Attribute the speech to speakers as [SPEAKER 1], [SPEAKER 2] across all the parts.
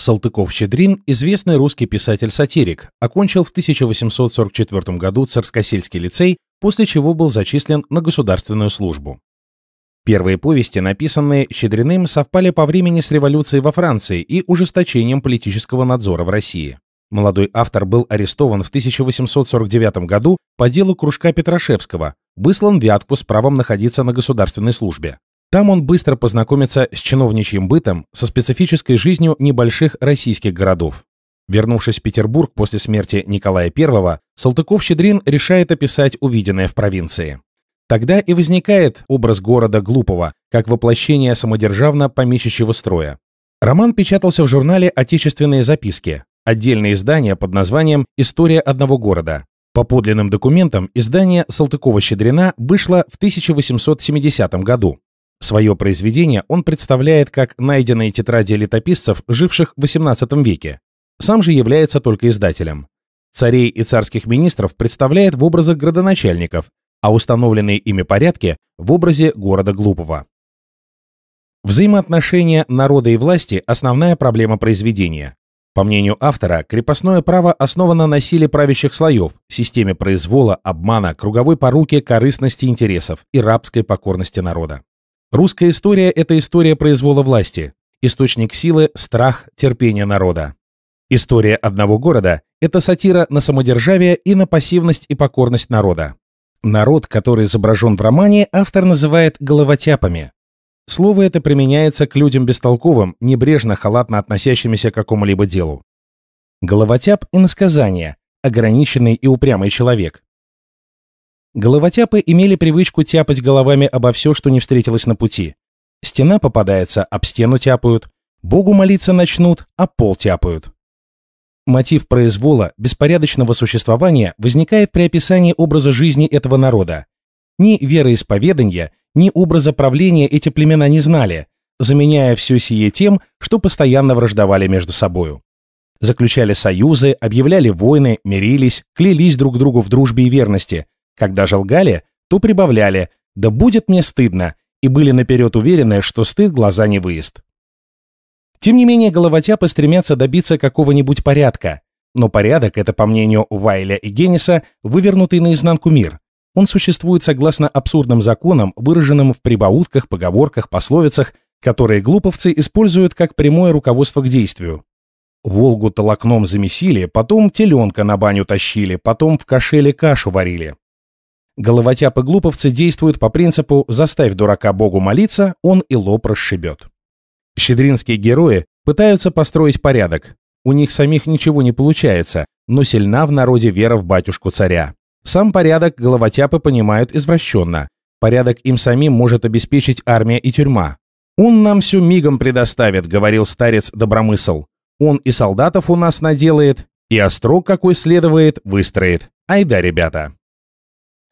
[SPEAKER 1] Салтыков-Щедрин – известный русский писатель-сатирик, окончил в 1844 году Царскосельский лицей, после чего был зачислен на государственную службу. Первые повести, написанные Щедриным, совпали по времени с революцией во Франции и ужесточением политического надзора в России. Молодой автор был арестован в 1849 году по делу кружка Петрашевского, выслан в Вятку с правом находиться на государственной службе. Там он быстро познакомится с чиновничьим бытом, со специфической жизнью небольших российских городов. Вернувшись в Петербург после смерти Николая I, Салтыков-Щедрин решает описать увиденное в провинции. Тогда и возникает образ города глупого, как воплощение самодержавно-помещичьего строя. Роман печатался в журнале «Отечественные записки», отдельное издание под названием «История одного города». По подлинным документам издание Салтыкова-Щедрина вышло в 1870 году. Свое произведение он представляет как найденные тетради летописцев, живших в XVIII веке. Сам же является только издателем. Царей и царских министров представляет в образах градоначальников, а установленные ими порядки в образе города Глупого. Взаимоотношения народа и власти – основная проблема произведения. По мнению автора, крепостное право основано на силе правящих слоев, системе произвола, обмана, круговой поруки, корыстности интересов и рабской покорности народа. Русская история – это история произвола власти, источник силы, страх, терпение народа. История одного города – это сатира на самодержавие и на пассивность и покорность народа. Народ, который изображен в романе, автор называет головотяпами. Слово это применяется к людям бестолковым, небрежно, халатно относящимися к какому-либо делу. Головотяп – иносказание, ограниченный и упрямый человек. Головотяпы имели привычку тяпать головами обо все, что не встретилось на пути. Стена попадается, об стену тяпают, Богу молиться начнут, а пол тяпают. Мотив произвола, беспорядочного существования возникает при описании образа жизни этого народа. Ни вероисповедания, ни образа правления эти племена не знали, заменяя все сие тем, что постоянно враждовали между собою. Заключали союзы, объявляли войны, мирились, клялись друг другу в дружбе и верности, когда же лгали, то прибавляли «да будет мне стыдно» и были наперед уверены, что стыд глаза не выезд. Тем не менее, головотяпы стремятся добиться какого-нибудь порядка, но порядок – это, по мнению Вайля и Генниса, вывернутый наизнанку мир. Он существует согласно абсурдным законам, выраженным в прибаутках, поговорках, пословицах, которые глуповцы используют как прямое руководство к действию. Волгу толокном замесили, потом теленка на баню тащили, потом в кошеле кашу варили. Головотяпы-глуповцы действуют по принципу «заставь дурака Богу молиться, он и лоб расшибет». Щедринские герои пытаются построить порядок. У них самих ничего не получается, но сильна в народе вера в батюшку-царя. Сам порядок головотяпы понимают извращенно. Порядок им самим может обеспечить армия и тюрьма. «Он нам все мигом предоставит», — говорил старец Добромысл. «Он и солдатов у нас наделает, и острог какой следует, выстроит. Айда, ребята!»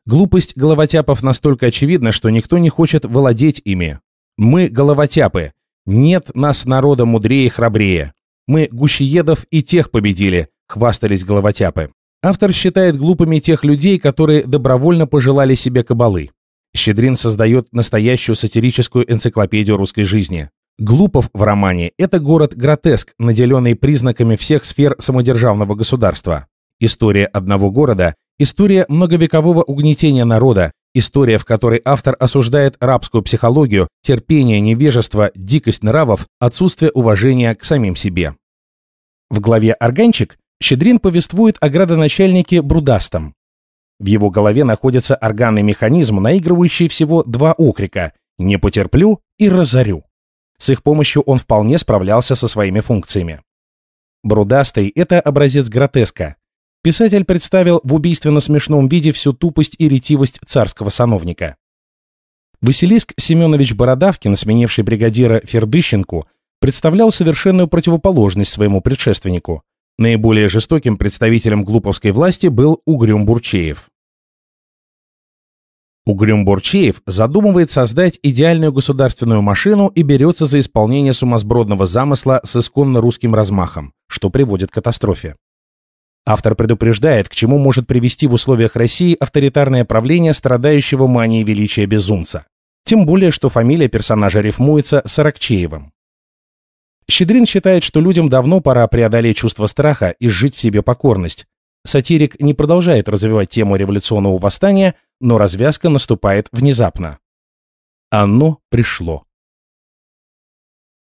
[SPEAKER 1] Глупость головотяпов настолько очевидна, что никто не хочет владеть ими. Мы головотяпы. Нет нас народа мудрее и храбрее. Мы гущеедов и тех победили, хвастались головотяпы. Автор считает глупыми тех людей, которые добровольно пожелали себе кабалы. Щедрин создает настоящую сатирическую энциклопедию русской жизни. Глупов в романе – это город-гротеск, наделенный признаками всех сфер самодержавного государства. История одного города История многовекового угнетения народа, история, в которой автор осуждает рабскую психологию, терпение, невежество, дикость нравов, отсутствие уважения к самим себе. В главе «Органчик» Щедрин повествует о градоначальнике Брудастом. В его голове находится органный механизм, наигрывающий всего два окрика «не потерплю» и «разорю». С их помощью он вполне справлялся со своими функциями. Брудастый – это образец гротеска, писатель представил в убийственно смешном виде всю тупость и ретивость царского сановника. Василиск Семенович Бородавкин, сменивший бригадира Фердыщенку, представлял совершенную противоположность своему предшественнику. Наиболее жестоким представителем глуповской власти был Угрюм Бурчеев. Угрюм Бурчеев задумывает создать идеальную государственную машину и берется за исполнение сумасбродного замысла с исконно русским размахом, что приводит к катастрофе. Автор предупреждает, к чему может привести в условиях России авторитарное правление страдающего манией величия безумца. Тем более, что фамилия персонажа рифмуется с Аракчеевым. Щедрин считает, что людям давно пора преодолеть чувство страха и жить в себе покорность. Сатирик не продолжает развивать тему революционного восстания, но развязка наступает внезапно. Оно пришло.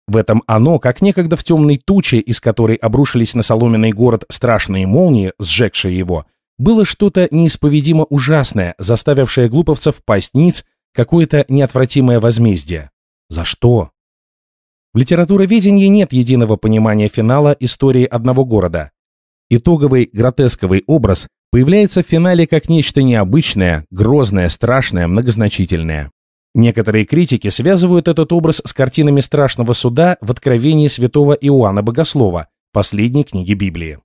[SPEAKER 1] В этом оно, как некогда в темной туче, из которой обрушились на соломенный город страшные молнии, сжегшие его, было что-то неисповедимо ужасное, заставившее глуповцев пасть ниц, какое-то неотвратимое возмездие. За что? В литературоведении нет единого понимания финала истории одного города. Итоговый гротесковый образ появляется в финале как нечто необычное, грозное, страшное, многозначительное. Некоторые критики связывают этот образ с картинами страшного суда в Откровении святого Иоанна Богослова, последней книги Библии.